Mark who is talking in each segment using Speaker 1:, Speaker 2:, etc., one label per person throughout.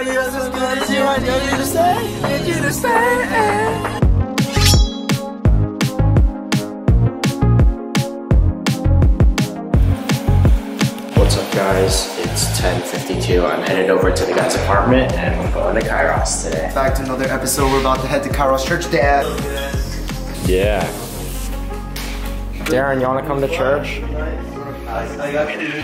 Speaker 1: Nobody else as good as you. I need you to stay. Need you to stay.
Speaker 2: What's up, guys? It's 10:52. I'm headed over to the guy's apartment, and we're going to Kairos today.
Speaker 1: Back to another episode. We're about to head to Kairos Church, Dad.
Speaker 2: Yeah. Darren, you want to come to church?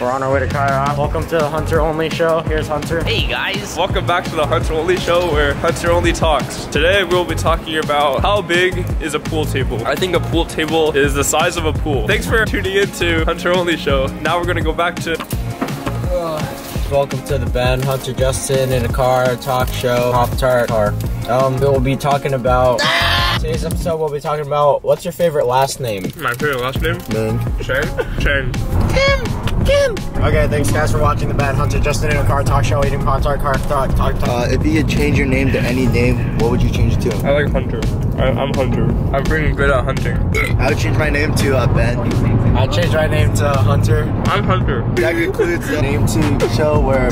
Speaker 2: We're on our way to Kairos. Welcome to the Hunter Only Show. Here's Hunter.
Speaker 3: Hey guys! Welcome back to the Hunter Only Show where Hunter Only talks. Today we'll be talking about how big is a pool table. I think a pool table is the size of a pool. Thanks for tuning in to Hunter Only Show. Now we're gonna go back to
Speaker 2: Welcome to the Ben Hunter Justin in a car talk show. Pop Tart car. Um, we'll be talking about. Today's episode, we'll be talking about what's your favorite last name?
Speaker 3: my favorite last name.
Speaker 2: Moon.
Speaker 3: Chen. Chen.
Speaker 2: Kim Kim Okay, thanks guys for watching the Ben Hunter Justin in a car talk show. Eating Pop Tart car talk talk talk.
Speaker 1: Uh, if you could change your name to any name, what would you change it to?
Speaker 3: I like Hunter. I, I'm Hunter. I'm pretty good at hunting.
Speaker 1: I would change my name to uh, Ben.
Speaker 2: I'd change my name to Hunter.
Speaker 3: I'm Hunter.
Speaker 1: That concludes the name to show where.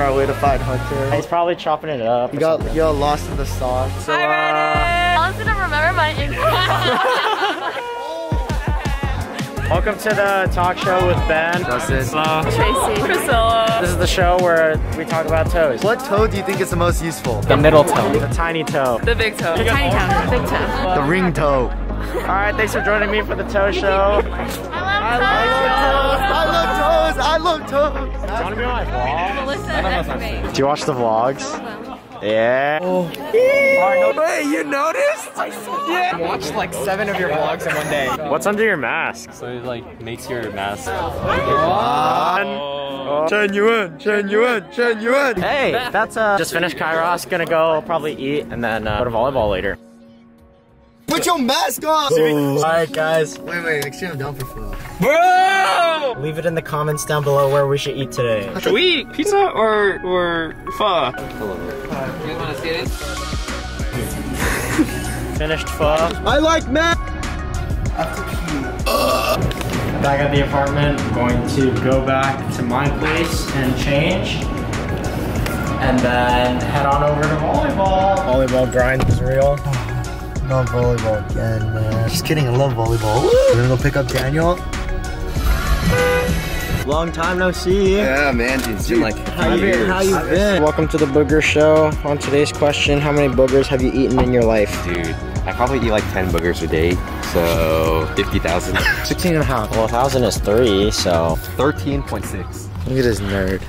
Speaker 1: On our way to find Hunter.
Speaker 2: He's probably chopping it up.
Speaker 1: He got, he got lost in the sauce. So,
Speaker 4: Hi,
Speaker 1: uh,
Speaker 4: Brandon. Honestly, don't remember my English.
Speaker 2: Welcome to the talk show with Ben.
Speaker 1: Justin.
Speaker 4: Tracy. Priscilla.
Speaker 2: This is the show where we talk about toes.
Speaker 1: What toe do you think is the most useful?
Speaker 2: The middle toe. The tiny toe.
Speaker 4: The big toe. The Tiny toe. Big toe.
Speaker 1: The ring toe.
Speaker 2: Alright, thanks for joining me for the toe show.
Speaker 1: I love toes. I love toes.
Speaker 2: Do you want to be on my vlog?
Speaker 4: Melissa excavate.
Speaker 2: Do you watch the vlogs? Yeah.
Speaker 5: Hey, you noticed? I Yeah. Watched like seven of your vlogs in one day.
Speaker 2: What's under your mask?
Speaker 6: So it like makes your mask.
Speaker 1: Chen Yuan, Chen Yuan, Chen Yuan.
Speaker 2: Hey, that's uh just finished Kairos, gonna go probably eat and then uh, go to volleyball later.
Speaker 1: Put your mask on.
Speaker 2: Alright guys,
Speaker 1: Wait, wait, make sure I'm down for food.
Speaker 3: Bro!
Speaker 2: leave it in the comments down below where we should eat today.
Speaker 3: Should we eat pizza or or pho? Uh, you wanna see it?
Speaker 2: Finished pho.
Speaker 1: I like mask.
Speaker 2: Back at the apartment, I'm going to go back to my place and change. And then head on over to volleyball. Volleyball grind is real.
Speaker 1: Not volleyball again, man. Just kidding, I love volleyball. We're gonna go pick up Daniel.
Speaker 2: Long time no see.
Speaker 1: Yeah, man, it's been like
Speaker 2: How you been? How you been? Welcome to the Booger Show. On today's question, how many boogers have you eaten in your life?
Speaker 6: Dude, I probably eat like 10 boogers a day. So 50,000.
Speaker 2: 16 and a half. Well, 1,000 is three, so.
Speaker 6: 13.6.
Speaker 2: Look at this nerd.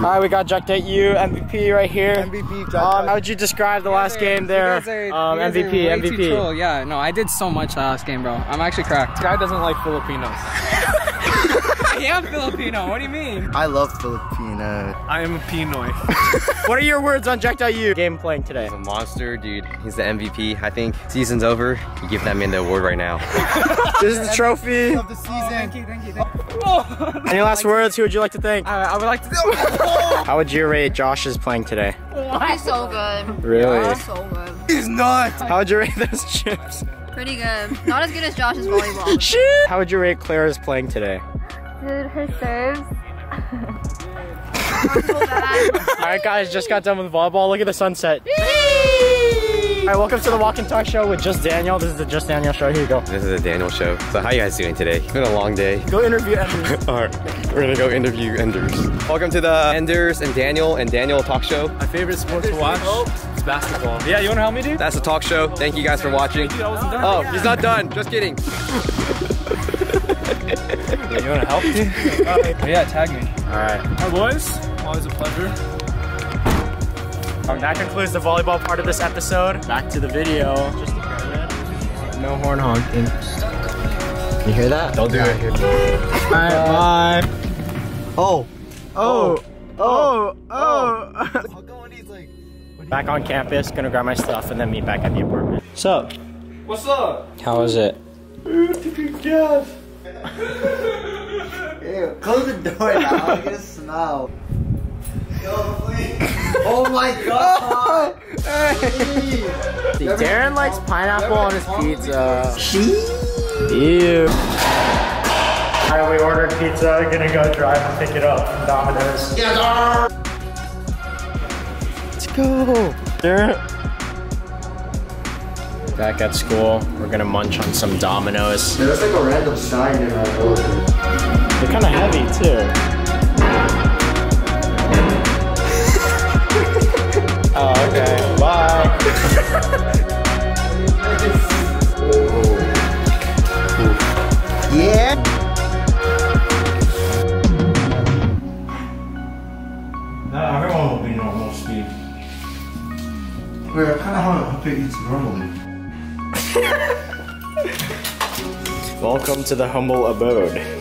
Speaker 2: All right, we got Jack Date U MVP right here.
Speaker 1: MVP.
Speaker 2: Um, how would you describe the last game there? Um, MVP, MVP.
Speaker 5: Yeah, no, I did so much last game, bro. I'm actually cracked. This guy doesn't like Filipinos. I am Filipino. What do you mean?
Speaker 1: I love Filipino.
Speaker 3: I am a Pinoy.
Speaker 2: What are your words on Jack Date game playing today?
Speaker 6: He's a monster, dude. He's the MVP. I think season's over. You give that man the award right now.
Speaker 2: This is the trophy.
Speaker 1: Of the season.
Speaker 5: Thank you, thank you. Thank you.
Speaker 2: Any last words? Who would you like to thank?
Speaker 5: I, I would like to.
Speaker 2: How would you rate Josh's playing today?
Speaker 4: He's so good.
Speaker 2: Really?
Speaker 4: So good.
Speaker 1: He's not.
Speaker 2: How would you rate those chips?
Speaker 4: Pretty good. Not as good as Josh's volleyball.
Speaker 2: Shit. How would you rate Claire's playing today?
Speaker 4: Dude, her serves.
Speaker 2: All right, guys, just got done with volleyball. Look at the sunset. All right, welcome to the Walk and Talk Show with Just Daniel. This is the Just Daniel Show. Here you go.
Speaker 6: This is a Daniel show. So how you guys doing today? It's been a long day.
Speaker 2: Go interview Enders.
Speaker 6: Alright, we're gonna go interview Enders. Welcome to the Enders and Daniel and Daniel talk show.
Speaker 3: My favorite sport to watch oh. is basketball. Yeah, you wanna help me, dude?
Speaker 6: That's the talk show. Thank you guys for watching. Oh, he's not done. Just kidding.
Speaker 3: You wanna help me?
Speaker 5: yeah, tag me.
Speaker 2: All right.
Speaker 3: Hi, boys. Always a pleasure.
Speaker 2: Um, that concludes the volleyball part of this episode. Back to the video. Just a pyramid. No horn honking. You hear that? Don't do it. All right, bye.
Speaker 1: Oh.
Speaker 2: Oh. Oh. Oh.
Speaker 1: I'll go on these like.
Speaker 2: back on campus. Gonna grab my stuff and then meet back at the apartment. What's up?
Speaker 3: What's up?
Speaker 2: how was it?
Speaker 1: Ew, close the door now. I get a smell. Yo, please. Oh my god!
Speaker 2: See, Darren likes pineapple on his pizza. Ew.
Speaker 7: Alright, we ordered pizza. Gonna go drive and pick it up from Domino's.
Speaker 2: Let's go. Darren. Back at school, we're gonna munch on some Domino's.
Speaker 1: There's like a random sign in our boat.
Speaker 2: They're kind of heavy too. oh, okay. Bye.
Speaker 1: Yeah?
Speaker 7: Now everyone will be normal speed.
Speaker 1: Wait, I kind of want to eats normally.
Speaker 2: Welcome to the humble abode.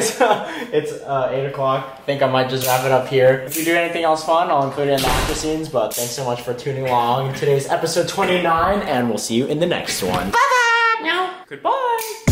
Speaker 2: So it's uh, 8 o'clock. I think I might just wrap it up here. If we do anything else fun, I'll include it in the after scenes. But thanks so much for tuning along today's episode 29, and we'll see you in the next one. Bye bye! No. Goodbye!